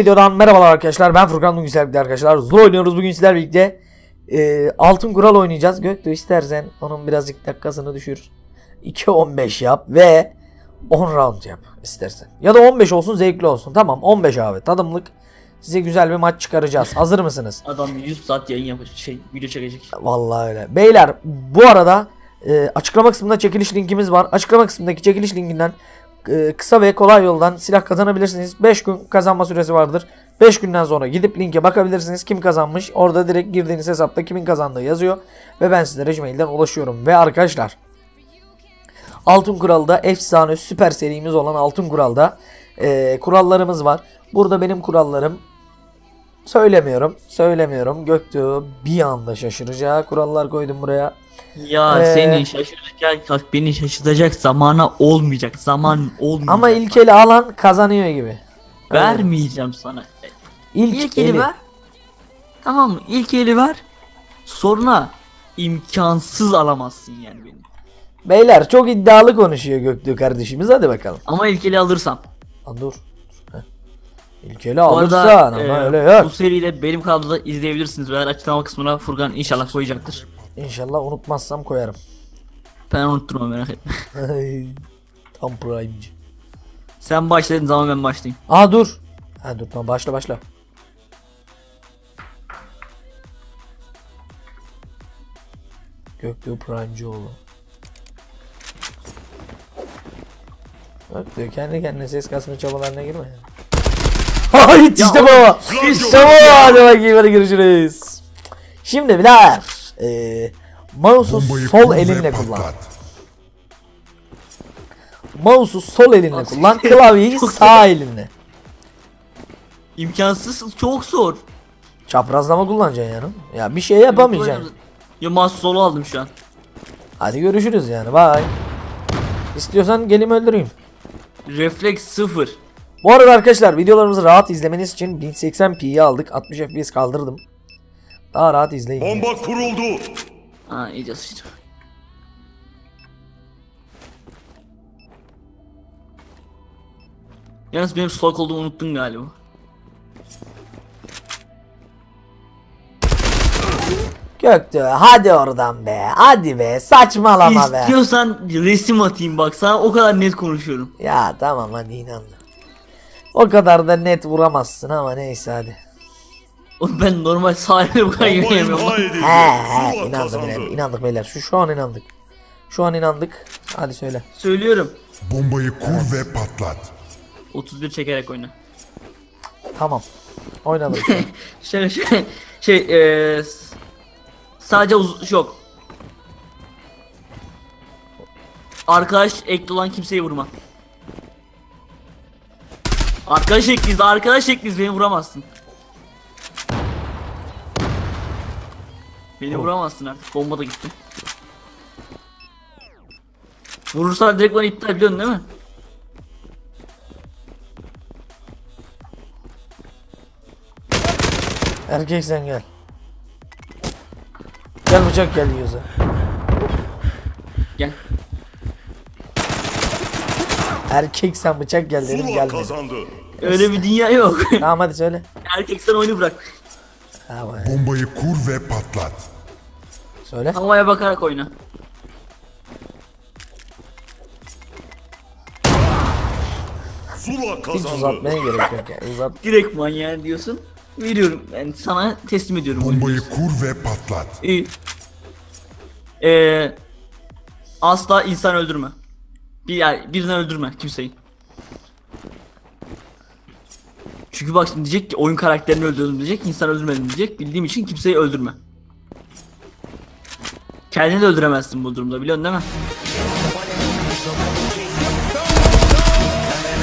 Videodan merhabalar arkadaşlar. Ben Furkan bugün sizlerle birlikte arkadaşlar. Zul oynuyoruz bugün sizlerle birlikte. Ee, altın kural oynayacağız. Göktuğ istersen onun birazcık dakikasını düşür. 2-15 yap ve 10 round yap istersen. Ya da 15 olsun zevkli olsun. Tamam 15 abi tadımlık. Size güzel bir maç çıkaracağız. Hazır mısınız? Adam 100 saat yayın yapacak şey video çekecek. Vallahi öyle. Beyler bu arada e, açıklama kısmında çekiliş linkimiz var. Açıklama kısmındaki çekiliş linkinden e, kısa ve kolay yoldan silah kazanabilirsiniz. 5 gün kazanma süresi vardır. 5 günden sonra gidip linke bakabilirsiniz. Kim kazanmış? Orada direkt girdiğiniz hesapta kimin kazandığı yazıyor. Ve ben sizlere Gmail'den ulaşıyorum. Ve arkadaşlar Altın Kural'da efsane süper serimiz olan Altın Kural'da e, kurallarımız var. Burada benim kurallarım söylemiyorum. Söylemiyorum. Göktuğ bir anda şaşıracağı kurallar koydum buraya. Ya Ee, seni şaşırtacak, beni şaşırtacak zamana olmayacak. Zaman olmayacak. Ama ilk eli alan kazanıyor gibi. Vermeyeceğim sana. İlk, İlk eli ver. Tamam mı? İlk eli ver. Sonra imkansız alamazsın yani beni. Beyler çok iddialı konuşuyor Göktuğ kardeşimiz. Hadi bakalım. Ama ilk eli alırsam. Lan dur. Heh. İlk eli Bu alırsan ama e, öyle yok. bu seriyle benim kanalda izleyebilirsiniz. Veya açıklama kısmına Furkan inşallah koyacaktır. İnşallah unutmazsam koyarım. Ben unutturma merak etme. Tam prime'ci. Sen başladığın zaman ben başlayayım. Aa dur. Ha dur tamam başla başla. Göktuğ Prime'cioğlu. Bak diyor kendi kendine ses kasma çabalarına girme ya. Hayır işte bu. İşte bu. Hadi bakayım hadi görüşürüz. Şimdi birader. Eee mouse'u sol elinle kullan. Mouse'u sol elinle kullan. Klavyeyi sağ elinle. İmkansız çok zor. Çaprazlama kullanacaksın yani. Ya bir şey yapamayacaksın. Ya mas solo aldım şu an. Hadi görüşürüz yani. Bye. İstiyorsan gelin öldüreyim. Refleks sıfır. Bu arada arkadaşlar videolarımızı rahat izlemeniz için 1080p'yi aldık. 60 FPS kaldırdım. Daha rahat izleyin. Bomba kuruldu. Ha iyice sıçtı. Yalnız benim stalk olduğumu unuttun galiba. Göktuğ hadi oradan be. Hadi be. Saçmalama be. İstiyorsan resim atayım bak sana o kadar net konuşuyorum. Ya tamam hadi inandım. O kadar da net vuramazsın ama neyse hadi. Oğlum ben normal sahile bu kadar yürüyemiyorum. He he kazandı. beyler. İnandık beyler. Şu, şu an inandık. Şu an inandık. Hadi söyle. Söylüyorum. Bombayı kur ve patlat. 31 çekerek oyna. Tamam. An. Şey şey şey s- sadece uz yok. Arkadaş ekli olan kimseyi vurma. Arkadaş ekliyiz, arkadaş ekliyiz beni vuramazsın. Beni vuramazsın artık. Bomba da gitti. Vurursan direkt bana iptal biliyorsun değil mi? Erkek sen gel. Gel bıçak gel yüze. Gel. Erkek sen bıçak gel dedim Zula gelmedi. kazandı. Öyle bir dünya yok. Tamam hadi söyle. Erkek sen oyunu bırak. Tamam Bombayı kur ve patlat. söyle. Havaya bakarak oyna. Zula Hiç kazandı. uzatmaya gerek yok ya. Uzat. Direkt manyağı diyorsun. Veriyorum. Yani sana teslim ediyorum oyunu. Bombayı kur ve patlat. İyi. Ee, asla insan öldürme. Bir yani birini öldürme kimseyi. Çünkü bak şimdi diyecek ki oyun karakterini öldürdüm diyecek, insan öldürmedim diyecek. Bildiğim için kimseyi öldürme. Kendini de öldüremezsin bu durumda biliyorsun değil mi?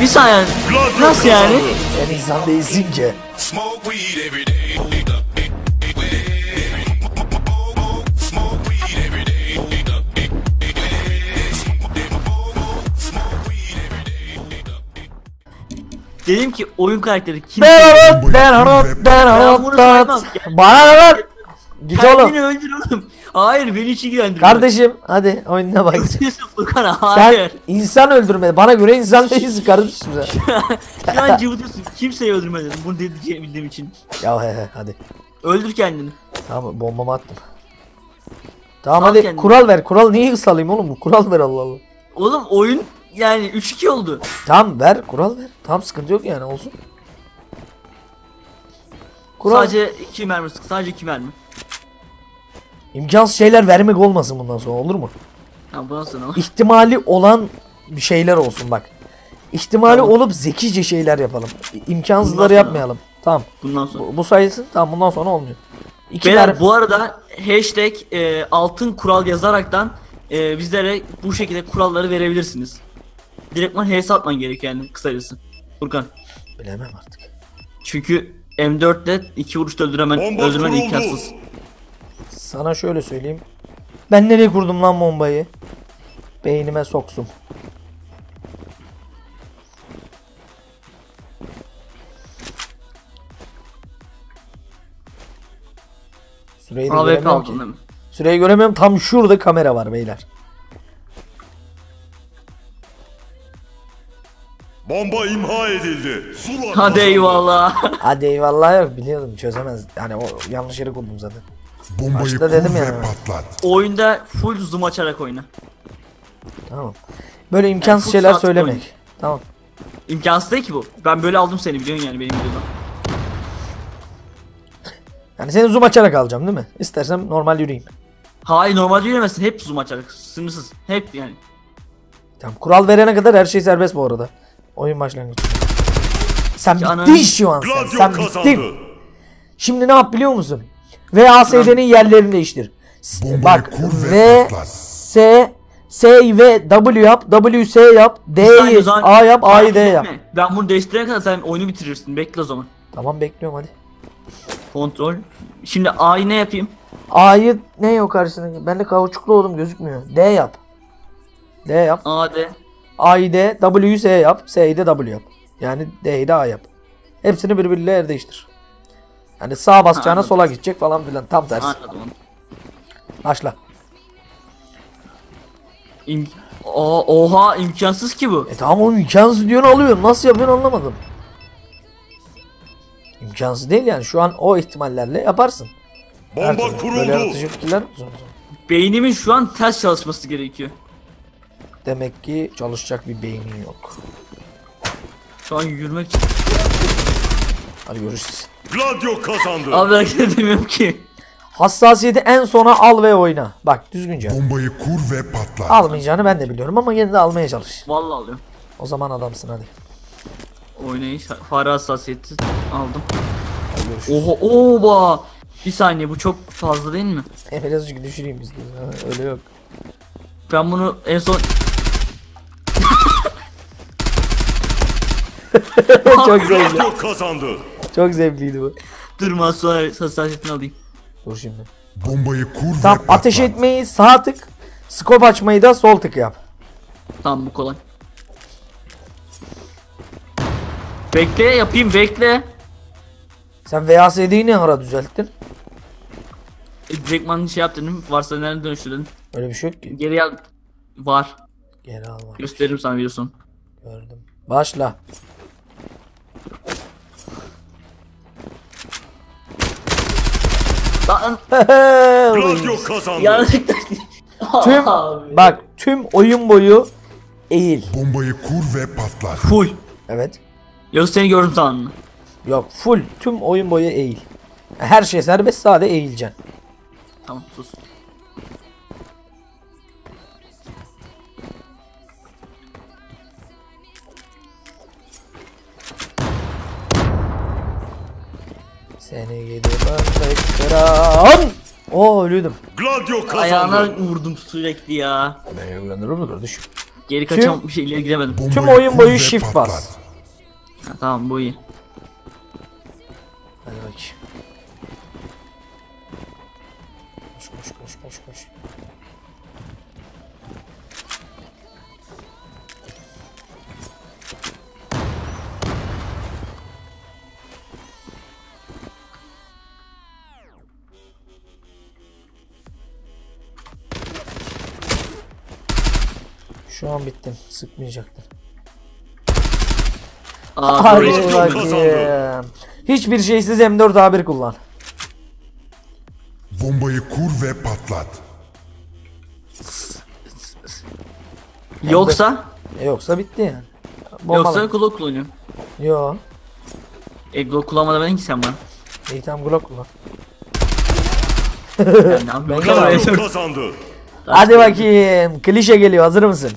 Bir saniye. Nasıl yani? Sen insan değilsin ki. Smoke weed every day. Dedim ki oyun karakteri kim? Berharot, Berharot, Ben bunu Berharot. saymam. Bana ne lan? Git oğlum. Kendini öldür oğlum. Hayır beni hiç ilgilendirmiyor. Kardeşim hadi oyununa bak. Furkan Sen hayır. insan öldürme. Bana göre insan değilsin kardeşim sen. Şu an cıvıtıyorsun. Kimseyi öldürme dedim. Bunu dediğimi bildiğim için. ya he he hadi. Öldür kendini. Tamam bombamı attım. Tamam Sal hadi kendini. kural ver. Kural niye ıslalayım oğlum? Kural ver Allah Allah. Oğlum oyun yani 3-2 oldu. Tamam ver kural ver. Tamam sıkıntı yok yani olsun. Kural Sadece 2 mermi sık. Sadece 2 mermi. imkansız şeyler vermek olmasın bundan sonra olur mu? Tamam bundan sonra ama. İhtimali olan bir şeyler olsun bak. İhtimali Tamam. olup zekice şeyler yapalım. İmkansızları Bundan yapmayalım. Tamam. Bundan sonra. Bu, bu sayılsın. Tamam bundan sonra olmuyor. İki Beyler mermi- bu arada hashtag e, altın kural yazaraktan e, bizlere bu şekilde kuralları verebilirsiniz. Direktman HS atman gerekiyor yani kısacası. Furkan. Bilemem artık. Çünkü M4'te iki vuruşta öldüremen, Bomba öldürmen kuruldu. imkansız. Sana şöyle söyleyeyim. Ben nereye kurdum lan bombayı? Beynime soksum. Süreyi de AWP göremiyorum aldın ki. değil mi? Süreyi göremiyorum. Tam şurada kamera var beyler. Bomba imha edildi. Zula Hadi eyvallah. Hadi eyvallah yok biliyordum çözemez. Yani o yanlış yere kurdum zaten. Bombayı Başta dedim ya. patlat. Oyunda full zoom açarak oyna. Tamam. Böyle imkansız full şeyler söylemek. oyun. Tamam. İmkansız değil ki bu. Ben böyle aldım seni biliyorsun yani benim videoda. Yani seni zoom açarak alacağım değil mi? İstersem normal yürüyeyim. Hayır normalde yürümezsin. Hep zoom açarak. Sınırsız. Hep yani. Tamam. Kural verene kadar her şey serbest bu arada. Oyun başlangıcı. Sen Ya bittin şu an sen. Sen bittin. Şimdi ne yap biliyor musun? VASD'nin yerlerini değiştir. Bombayı Bak kur ve V patlat. S S ve W yap, W S yap, D'yi A yap, A'yı D yap. Ben bunu değiştirene kadar sen oyunu bitirirsin. Bekle o zaman. Tamam bekliyorum hadi. Kontrol. Şimdi A'yı ne yapayım? A'yı ne yok karşısına? Ben de kauçuklu oldum gözükmüyor. D yap. D yap. A, D. A'yı D, W'yu S yap, S'yi de W yap. Yani D'yi de A yap. Hepsini birbiriyle yer değiştir. Yani sağa basacağına anladım. sola gidecek falan filan. Tam tersi. Anladım. Başla. İm Aa, oha imkansız ki bu. E tamam oğlum imkansız diyorsun alıyorum. Nasıl yapıyorsun anlamadım. İmkansız değil yani. Şu an o ihtimallerle yaparsın. Her Bomba türlü. kuruldu. Böyle yaratıcı fikirler zor zor. Beynimin şu an ters çalışması gerekiyor. Demek ki çalışacak bir beynin yok. Şu an yürümek için. Hadi görüşürüz. Gladio kazandı. Abi hareket edemiyorum ki. Hassasiyeti en sona al ve oyna. Bak düzgünce. Bombayı kur ve patlat. Almayacağını ben de biliyorum ama yine de almaya çalış. Vallahi alıyorum. O zaman adamsın hadi. Oynayış fare hassasiyeti aldım. Hadi görüşürüz. Oha oba. Bir saniye bu çok fazla değil mi? E, Birazcık düşüreyim biz de. Ha, Öyle yok. Ben bunu en son Çok zevkli. Gladio kazandı. Çok zevkliydi bu. durma sonra hassasiyetini alayım. Dur şimdi. Bombayı kur Tam ve patlat. ateş etmeyi sağ tık, skop açmayı da sol tık yap. Tamam bu kolay. Bekle yapayım bekle. Sen VASD'yi ne ara düzelttin? E, Direktman şey yap dedim. Varsa nereden dönüştü dedim. Öyle bir şey yok ki. Geri al. Var. Geri alma. Gösteririm sana videosunu. Gördüm. Başla. Lan Gladio kazandı. yanlışlıkla. tüm Abi. bak tüm oyun boyu eğil. Bombayı kur ve patlat. Full. Evet. Yoksa seni gördüm sandım. Yok full tüm oyun boyu eğil. Her şey serbest sade eğileceksin. Tamam sus. Seni gidip öldüren. Oo ölüydüm. Gladio Ayağına kazandı. vurdum sürekli ya. Ben evlenirim mi kardeşim? Geri kaçam bir şey ileri gidemedim. Tüm oyun boyu shift bas. Ha, tamam bu iyi. Şu an bittim. Sıkmayacaktır. Aa, Hadi bakayım. Hiçbir şeysiz M4 A1 kullan. Bombayı kur ve patlat. Yoksa yoksa bitti yani. Bombalı. yoksa Glock kullanıyor. Yo. E Glock kullanmadan ben ki sen bana. İyi tamam Glock kullan. Yani ne yapayım? Ben Glock- kazandı. Hadi bakayım. Klişe geliyor. Hazır mısın?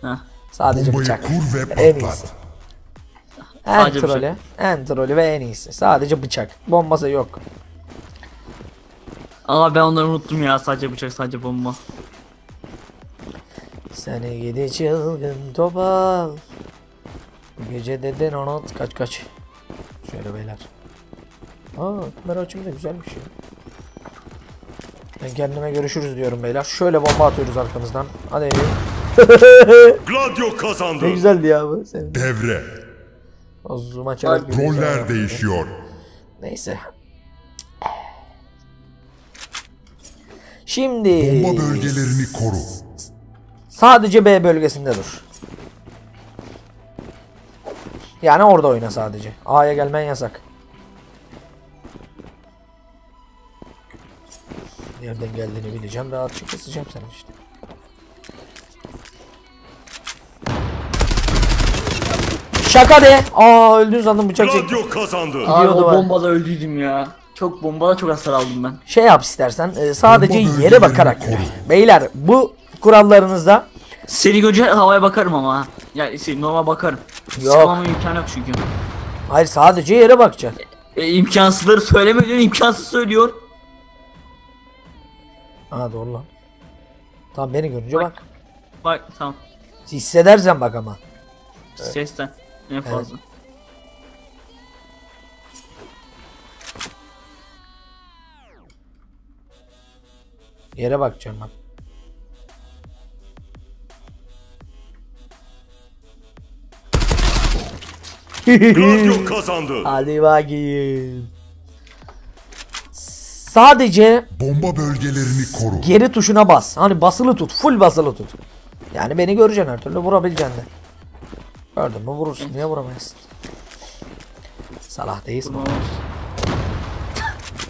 Heh. Sadece Bombayı bıçak. kur ve En patlat. iyisi. En Sadece trolü. En trolü ve en iyisi. Sadece bıçak. Bombası yok. Aa ben onları unuttum ya sadece bıçak sadece bomba. Seni gidi çılgın topal. Bu gece dedin anlat kaç kaç. Şöyle beyler. Aa kamera açımı da güzelmiş ya. Ben kendime görüşürüz diyorum beyler. Şöyle bomba atıyoruz arkamızdan. Hadi. Gladio kazandı. Ne güzeldi ya bu. Senin. Devre. O zoom açarak bir Roller değişiyor. Neyse. Şimdi Bomba bölgelerini koru. sadece B bölgesinde dur. Yani orada oyna sadece. A'ya gelmen yasak. Nereden geldiğini bileceğim. Rahatça keseceğim seni işte. Şaka de. Aa öldün sandım bıçak çekti. Gladio kazandı. Abi Gidiyordu o bombada öldüydüm ya. Çok bombada çok hasar aldım ben. Şey yap istersen e, sadece yere bakarak. Beyler bu kurallarınızda Seni görünce havaya bakarım ama ha. Ya şey, normal bakarım. Yok. Sıkamama imkanı yok çünkü. hayır sadece yere bakacaksın. E, imkansızları söyleme imkansız söylüyor. Ha doğru lan. Tamam beni görünce bak. Bak tamam. Hissedersen bak ama. Sesten. En fazla. Yere bakacağım bak. Gladio kazandı. Hadi bakayım. Sadece Bomba bölgelerini koru. geri tuşuna bas. Hani basılı tut. Full basılı tut. Yani beni göreceksin her türlü vurabileceksin de. Gördün mü vurursun. Niye vuramazsın? Salah değilsin.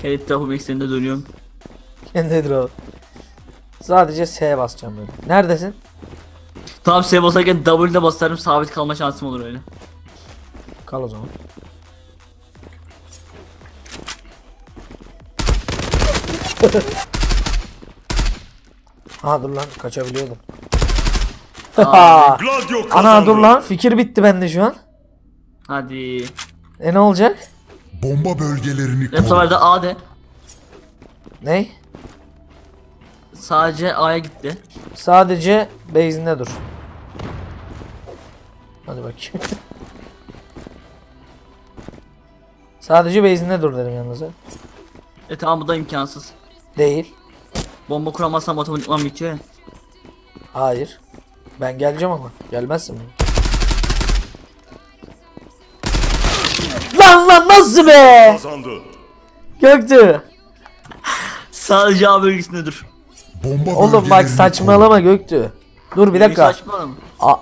Her etrafım ekseninde dönüyorum. Nedir o? Sadece S basacağım böyle. Neredesin? Tamam S basarken W'de basarım sabit kalma şansım olur öyle. Kal o zaman. ha dur lan kaçabiliyordum. Ana dur lan fikir bitti bende şu an. Hadi. E ne olacak? Bomba bölgelerini Bu sefer koru. de A de. Ne? Sadece A'ya gitti. Sadece base'inde dur. Hadi bakayım. Sadece base'inde dur dedim yalnız. ha. E tamam bu da imkansız. Değil. Bomba kuramazsam otomatikman bitiyor ya. Hayır. Ben geleceğim ama. Gelmezsin mi? Lan lan nasıl be? Kazandı. Göktü. Sadece A bölgesinde dur. Bomba Oğlum bak bölgelerini saçmalama Göktü. Dur bir dakika. Saçmalama. A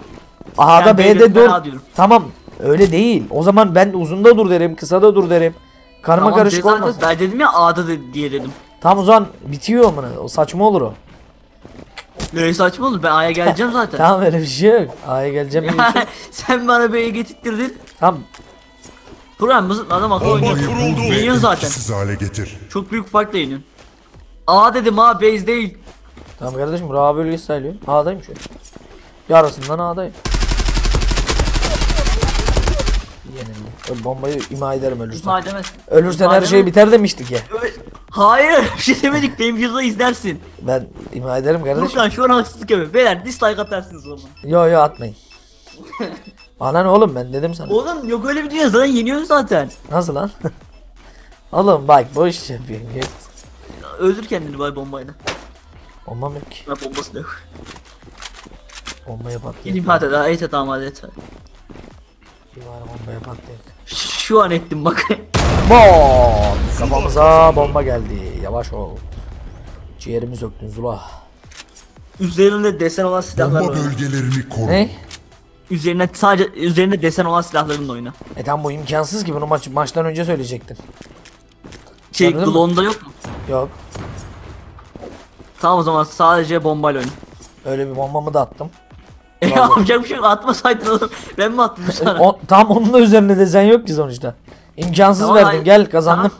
A'da Sen B'de B'de, dur. A diyorum. Tamam. Öyle değil. O zaman ben uzunda dur derim, kısada dur derim. Karma Tamam, karışık zaten olmaz. Ben dedim ya A'da de, diye dedim. Tam o zaman bitiyor amına. O saçma olur o. Öyle saçma olur ben A'ya geleceğim zaten. Tamam öyle bir şey yok. A'ya geleceğim bir şey. Sen bana B'ye getirttirdin. Tamam. Kur'an mısın? Adam akıl Bomba oynuyor. Yeniyorsun zaten. Hale getir. Çok büyük farkla yeniyorsun. A dedim ha base değil. Tamam kardeşim Ra bölgesi sayılıyor. A'dayım şu an. Yarısından A'dayım. Yenildi. Bombayı ima ederim ölürsen. İsmail demez. Ölürsen her İsmail şey biter demiştik ya. Öyle- Hayır bir şey demedik benim videoda izlersin. Ben ima ederim kardeşim. Furkan şu an haksızlık yapıyor. Beyler dislike atarsınız o zaman. Yo yo atmayın. Bana ne oğlum ben dedim sana. Oğlum yok öyle bir dünya zaten yeniyorsun zaten. Nasıl lan? oğlum bak boş yapıyorsun. Git. Öldür kendini bay bombayla. Bombam yok ki. Ben bombası da yok. Bombaya patlayacak. Gideyim hadi daha et et tamam hadi et. Bir var bombaya patlayacak. Şu an ettim bak. Bom! Kafamıza bomba geldi. Yavaş ol. Ciğerimi söktün Zula. üzerinde desen olan silahlarla Bomba oyna. bölgelerini koru. Ne? Üzerine sadece üzerinde desen olan silahlarınla oyna. E tamam bu imkansız ki bunu maç maçtan önce söyleyecektin. Şey Anladın mı? Glon'da yok mu? Yok. Tamam o zaman sadece bombayla oyna. Öyle bir bombamı da attım. E yapacak bir şey yok atmasaydın oğlum. Ben mi attım sana? o, tam onun da üzerinde desen yok ki sonuçta. İmkansız Tamam, verdim hayır. gel kazandım.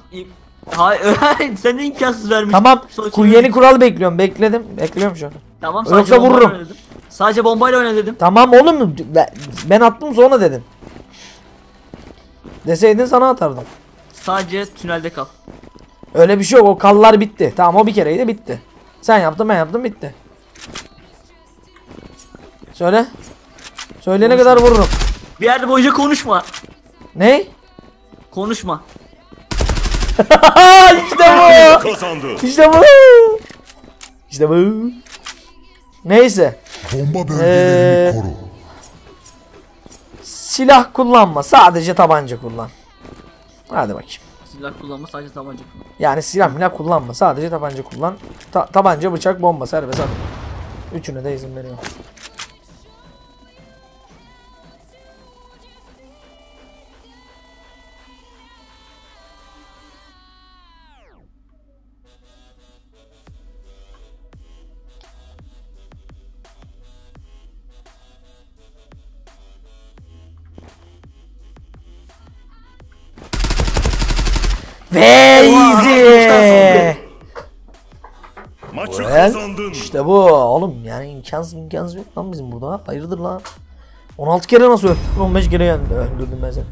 Tamam, Hayır sen de imkansız vermiştin. Tamam. Sonuç ku- yeni kural bekliyorum. Bekledim. Bekliyorum şu an. Tamam Yoksa bombayla vururum. oyna dedim. Sadece bombayla oyna dedim. Tamam oğlum ben- ben attım sonra dedin. Deseydin sana atardım. Sadece tünelde kal. Öyle bir şey yok. O kallar bitti. Tamam o bir kereydi bitti. Sen yaptın ben yaptım bitti. Söyle. Söyleyene kadar vururum. Bir yerde boyunca konuşma. Ne? Konuşma. işte bu. İşte bu. İşte bu. Neyse. Bomba bölgelerini Ee, koru. Silah kullanma. Sadece tabanca kullan. Hadi bakayım. Silah kullanma sadece tabanca kullan. Yani silah milah kullanma. Sadece tabanca kullan. Ta- tabanca, bıçak, bomba serbest hadi. Üçüne de izin veriyor. Easy. Maçı Well, kazandın. İşte bu oğlum yani imkansız imkansız yok lan bizim burada. Hayırdır lan? 16 kere nasıl öldürdün? 15 kere yani öldürdüm ben seni.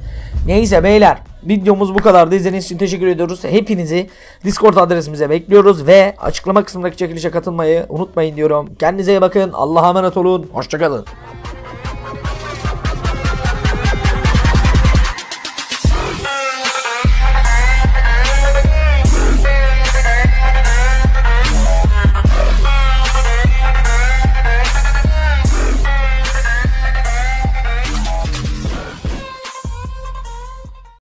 Neyse beyler videomuz bu kadardı. İzlediğiniz için teşekkür ediyoruz. Hepinizi Discord adresimize bekliyoruz ve açıklama kısmındaki çekilişe katılmayı unutmayın diyorum. Kendinize iyi bakın. Allah'a emanet olun. Hoşçakalın.